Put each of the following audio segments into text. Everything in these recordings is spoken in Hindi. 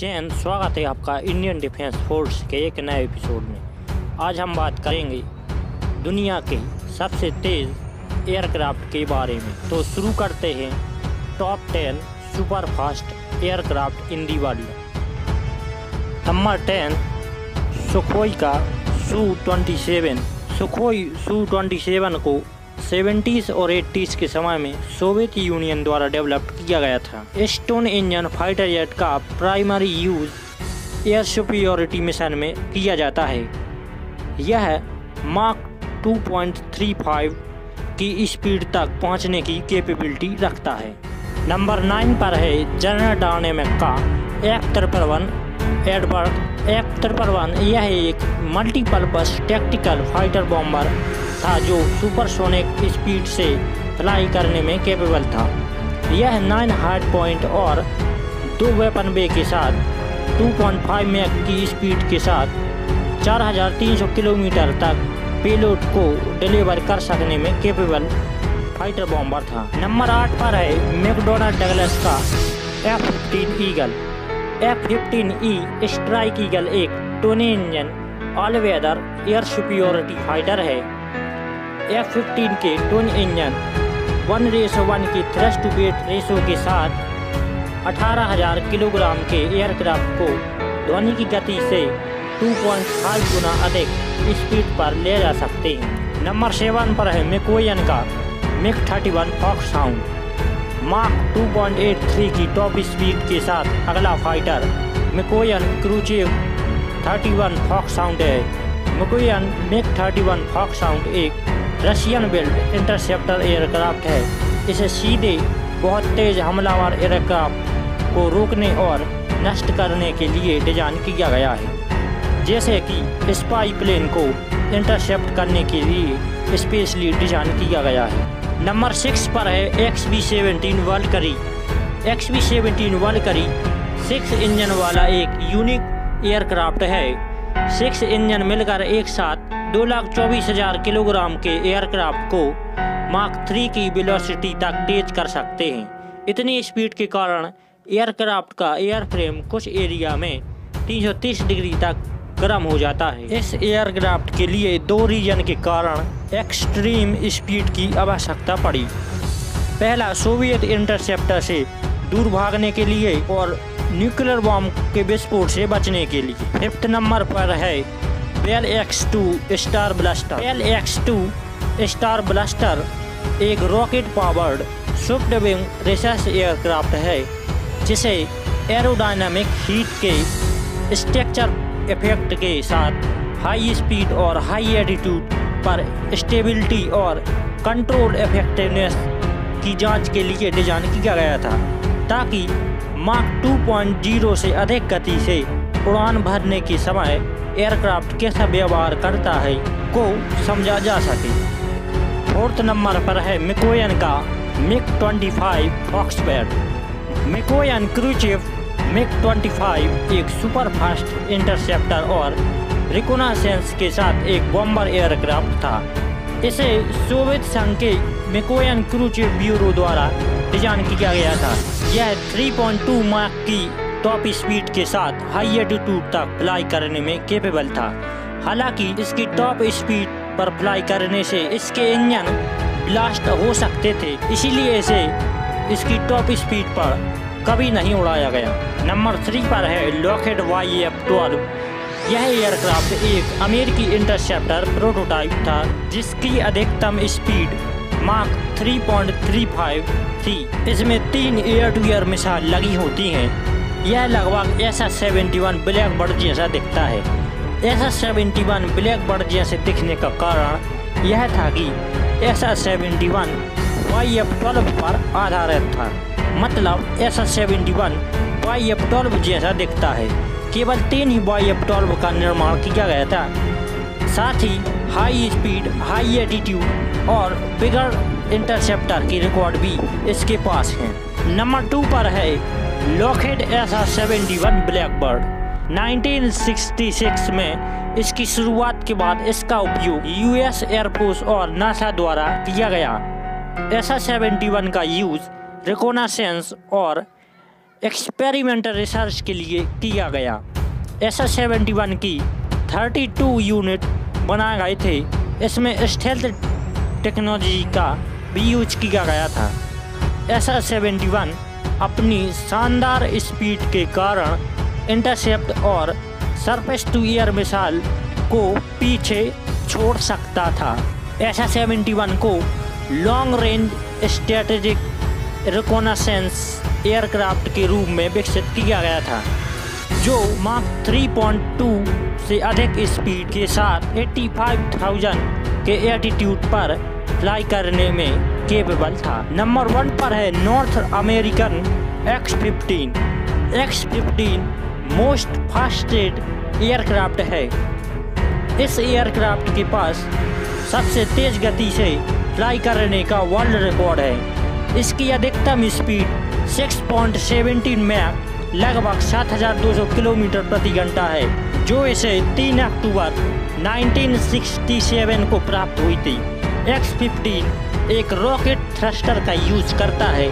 जैन, स्वागत है आपका इंडियन डिफेंस फोर्स के एक नए एपिसोड में। आज हम बात करेंगे दुनिया के सबसे तेज़ एयरक्राफ्ट के बारे में। तो शुरू करते हैं top ten super fast aircraft in the world number ten Sukhoi का सू 27 सुखोई सू 27 को सेवेंटीज और एट्टीज के समय में सोवियत यूनियन द्वारा डेवलप किया गया था। स्टोन इंजन फाइटर जेट का primary use air superiority mission में किया जाता है। यह मार्क 2.35 की स्पीड तक पहुँचने की कैपेबिलिटी रखता है। नंबर नाइन पर है जनरल डायनेमिक का F triple Aardvark F triple यह एक मल्टीपर्पज टैक्टिकल फाइटर बॉम्बर था जो सुपरसोनिक स्पीड से फ्लाई करने में कैपेबल था। यह नाइन हार्ड पॉइंट और दो वेपन बे के साथ 2.5 मैक की स्पीड के साथ 4300 किलोमीटर तक पेलोड को डिलीवर कर सकने में कैपेबल फाइटर बॉम्बर था। नंबर आठ पर है मैकडोनाल्ड डगलस का F fifteen Eagle F fifteen E strike Eagle एक twin engine all weather air superiority fighter है। एफ़ फिफ्टीन के twin engine one ratio one की थ्रस्ट वेट रेसो के साथ 18,000 किलोग्राम के एयरक्राफ्ट को ध्वनि की गति से 2.5 गुना अधिक स्पीड पर ले जा सकते हैं। नंबर सेवन पर है मेकोयन का मिक 31 फॉक्स साउंड। मार्क 2.83 की टॉप स्पीड के साथ अगला fighter Mikoyan Gurevich 31 Foxhound है। मेकोयन मिक 31 फॉक्स साउंड एक रशियन बिल्ड इंटरसेप्टर एयरक्राफ्ट है। इसे सीधे बहुत तेज हमलावर एयरक्राफ्ट को रोकने और नष्ट करने के लिए डिज़ाइन किया गया है। जैसे कि स्पाई प्लेन को इंटरसेप्ट करने के लिए स्पेशली डिज़ाइन किया गया है। नंबर सिक्स पर है X B seventeen Valkyrie. X B seventeen Valkyrie six engine वाला एक यूनिक एयरक्राफ्ट है। सिक्स इंजन मिलकर एक साथ दो लाख चौबीस हज़ार किलोग्राम के एयरक्राफ्ट को मार्क थ्री की वेलोसिटी तक तेज कर सकते हैं। इतनी स्पीड के कारण एयरक्राफ्ट का एयरफ्रेम कुछ एरिया में 330 डिग्री तक गर्म हो जाता है। इस एयरक्राफ्ट के लिए दो रीजन के कारण एक्सट्रीम स्पीड की आवश्यकता पड़ी। पहला, सोवियत इंटरसेप्टर से दूर भागने के लिए और न्यूक्लियर बॉम्ब के विस्फोट से बचने के लिए। फिफ्थ नंबर पर है Bell X two star blaster Bell X two star blaster एक rocket powered swift wing research aircraft है, जिसे एरोडायनामिक हीट के स्ट्रक्चर इफ़ेक्ट के साथ हाई स्पीड और हाई एटीट्यूड पर स्टेबिलिटी और कंट्रोल इफेक्टिवनेस की जाँच के लिए डिज़ाइन किया गया था, ताकि मार्क 2.0 से अधिक गति से उड़ान भरने के समय एयरक्राफ्ट कैसा व्यवहार करता है को समझा जा सके। फोर्थ नंबर पर है मिकोयन का मिक 25 फॉक्सपैड मिकोयन क्रूचिव मिक 25 एक सुपर फास्ट इंटरसेप्टर और रिकोनासेंस के साथ एक बॉम्बर एयरक्राफ्ट था। इसे सोवियत संघ के मिकोयन क्रूचिव ब्यूरो द्वारा डिज़ाइन किया गया था। यह 3.2 मार्क की टॉप स्पीड के साथ हाई एटीट्यूड तक फ्लाई करने में केपेबल था। हालाँकि इसकी टॉप स्पीड पर फ्लाई करने से इसके इंजन ब्लास्ट हो सकते थे, इसीलिए इसे इसकी टॉप स्पीड पर कभी नहीं उड़ाया गया। नंबर थ्री पर है लॉकेट वाई एफ़ ट्वेल्व यह एयरक्राफ्ट एक अमेरिकी इंटरसेप्टर प्रोटोटाइप था, जिसकी अधिकतम स्पीड मार्क 3.35 थी। इसमें तीन एयर टू एयर मिसाइल लगी होती हैं। यह लगभग S S seventy one black bird जैसा दिखता है। S S seventy one black bird जैसे दिखने का कारण यह था कि S S seventy one Y F twelve पर आधारित था। मतलब S S seventy one Y F twelve जैसा दिखता है। केवल तीन ही वाई एफ़ ट्वेल्व का निर्माण किया गया था। साथ ही हाई स्पीड हाई एटीट्यूड और बिगड़ इंटरसेप्टर की रिकॉर्ड भी इसके पास है। नंबर टू पर है Lockheed S R seventy one Blackbird 1966 में इसकी शुरुआत के बाद इसका उपयोग यूएस एयरफोर्स और नासा द्वारा किया गया। एस आर सेवेंटी वन का यूज़ रिकोनासेंस और एक्सपेरिमेंटल रिसर्च के लिए किया गया। एस एस सेवेंटी वन की थर्टी टू यूनिट बनाए गए थे। इसमें स्टेल्थ टेक्नोलॉजी का भी यूज़ किया गया था। एस एस सेवेंटी वन अपनी शानदार स्पीड के कारण इंटरसेप्ट और सरफेस टू एयर मिसाइल को पीछे छोड़ सकता था। ऐसा एस सेवेंटी वन को long range strategic reconnaissance aircraft के रूप में विकसित किया गया था जो मार्क 3.2 से अधिक स्पीड के साथ 85,000 के एटीट्यूड पर फ्लाई करने में केपेबल था। नंबर वन पर है North American X fifteen X fifteen most fasted aircraft है। इस एयरक्राफ्ट के पास सबसे तेज गति से फ्लाई करने का वर्ल्ड रिकॉर्ड है। इसकी अधिकतम स्पीड 6.17 मैक लगभग 7,200 किलोमीटर प्रति घंटा है जो इसे 3 अक्टूबर 1967 को प्राप्त हुई थी। एक्स फिफ्टीन एक रॉकेट थ्रस्टर का यूज़ करता है,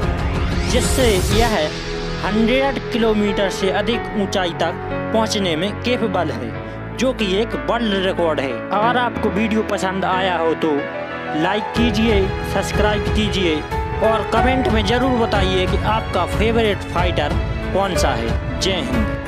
जिससे यह 100 किलोमीटर से अधिक ऊंचाई तक पहुँचने में केपेबल है, जो कि एक वर्ल्ड रिकॉर्ड है। अगर आपको वीडियो पसंद आया हो तो लाइक कीजिए सब्सक्राइब कीजिए और कमेंट में ज़रूर बताइए कि आपका फेवरेट फाइटर कौन सा है। जय हिंद।